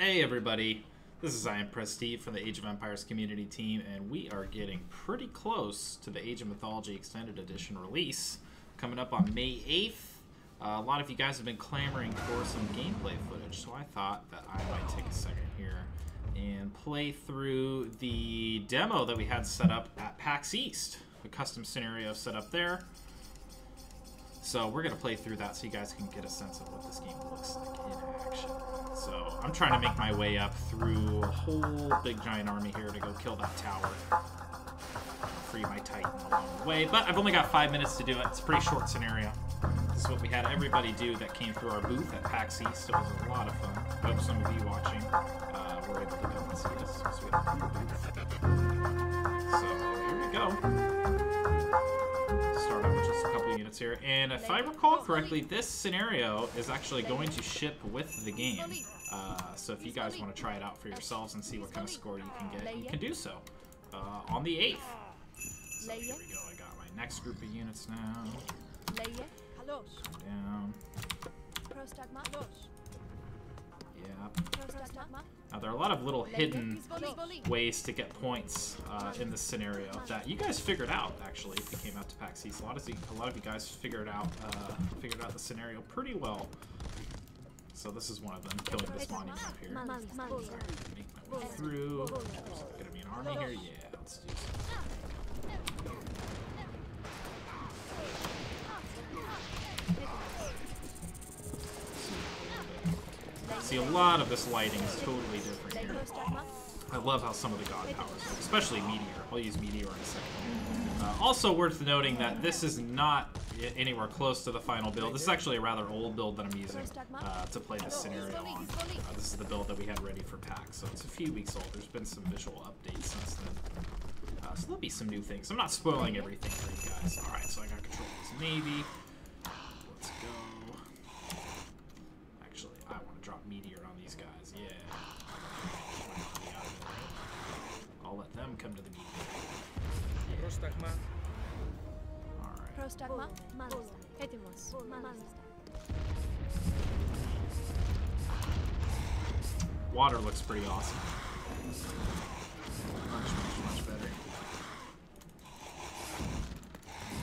Hey everybody, this is I Am Press from the Age of Empires community team, and we are getting pretty close to the Age of Mythology Extended Edition release, coming up on May 8th. Uh, a lot of you guys have been clamoring for some gameplay footage, so I thought that I might take a second here and play through the demo that we had set up at PAX East. A custom scenario set up there. So we're going to play through that so you guys can get a sense of what this game looks like in action. So I'm trying to make my way up through a whole big giant army here to go kill that tower. Free my Titan along the way, but I've only got five minutes to do it. It's a pretty short scenario. This is what we had everybody do that came through our booth at PAX East. It was a lot of fun. Hope some of you watching uh, were able to come and see us. So here we go a couple units here. And if I recall correctly, this scenario is actually going to ship with the game. Uh, so if you guys want to try it out for yourselves and see what kind of score you can get, you can do so uh, on the 8th. So here we go. I got my next group of units now. Down. Yeah. Now there are a lot of little hidden ways to get points uh, in this scenario that you guys figured out actually if you came out to PAX East. A lot of the, a lot of you guys figured out uh, figured out the scenario pretty well. So this is one of them, killing this monument up here. Make my way through. There's gonna be an army here. Yeah, let's do some. See, a lot of this lighting is totally different here. I love how some of the god powers look, especially Meteor. I'll use Meteor in a second. Uh, also worth noting that this is not anywhere close to the final build. This is actually a rather old build that I'm using uh, to play this scenario on. Uh, this is the build that we had ready for PAX, so it's a few weeks old. There's been some visual updates since then. Uh, so there'll be some new things. I'm not spoiling everything for you guys. Alright, so I got control of this Navy. Let's go. Actually, I want to drop Meteor on these guys. Yeah. I'll let them come to the meeting. Alright. Water looks pretty awesome. Much, much, much better.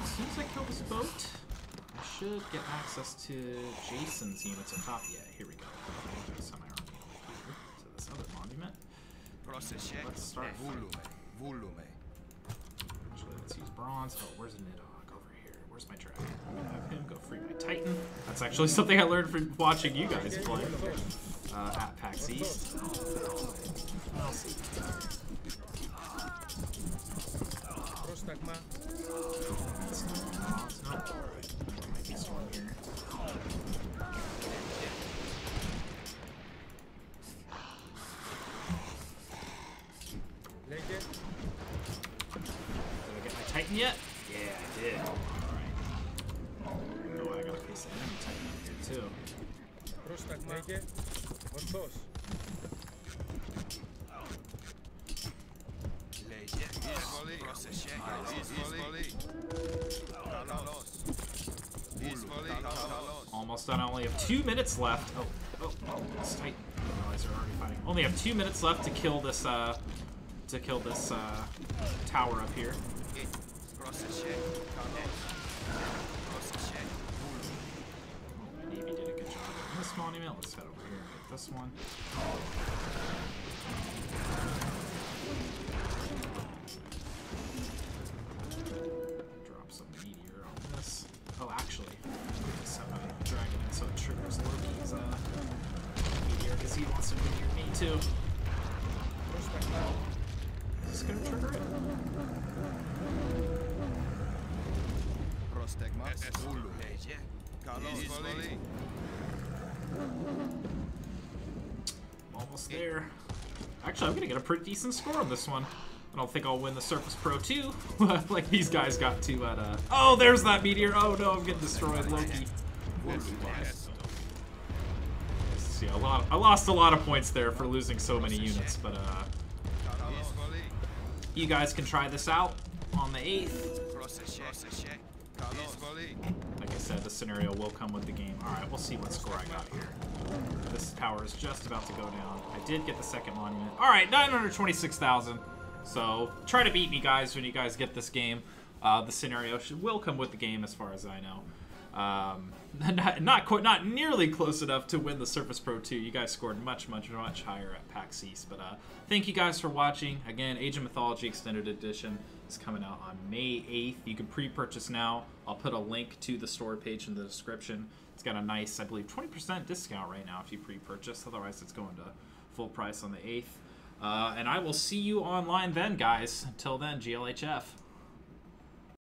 As soon as I kill this boat, I should get access to Jason's units on top. Yeah, here we go. Semi army over here to this other monument. Let's start. Actually, let's use bronze. Oh, where's Nidhogg over here? Where's my dragon? I'm gonna have him go free my Titan. That's actually something I learned from watching you guys play uh, at PAX East. Did Titan yet? Yeah, I did. Alright. Oh, I got a piece of enemy Titan here too. Almost done. I only have two minutes left. Oh, oh, oh, it's tight. Realize they're already fighting. Only have two minutes left to kill this, uh, to kill this, uh, tower up here. Too. Is this gonna trigger it? Almost there. Actually, I'm gonna get a pretty decent score on this one. I don't think I'll win the Surface Pro 2, like these guys got to at, uh... Oh, there's that meteor! Oh no, I'm getting destroyed, Loki. Loki lost. See, a lot, I lost a lot of points there for losing so many units, but, uh... You guys can try this out on the 8th. Like I said, the scenario will come with the game. Alright, we'll see what score I got here. This tower is just about to go down. I did get the second monument. Alright, 926,000. So, try to beat me, guys, when you guys get this game. Uh, the scenario should, will come with the game, as far as I know. Um, not not, quite, not nearly close enough to win the Surface Pro 2. You guys scored much, much, much higher at PAX East. But uh, thank you guys for watching. Again, Age of Mythology Extended Edition is coming out on May 8th. You can pre-purchase now. I'll put a link to the store page in the description. It's got a nice, I believe, 20% discount right now if you pre-purchase. Otherwise, it's going to full price on the 8th. Uh, and I will see you online then, guys. Until then, GLHF.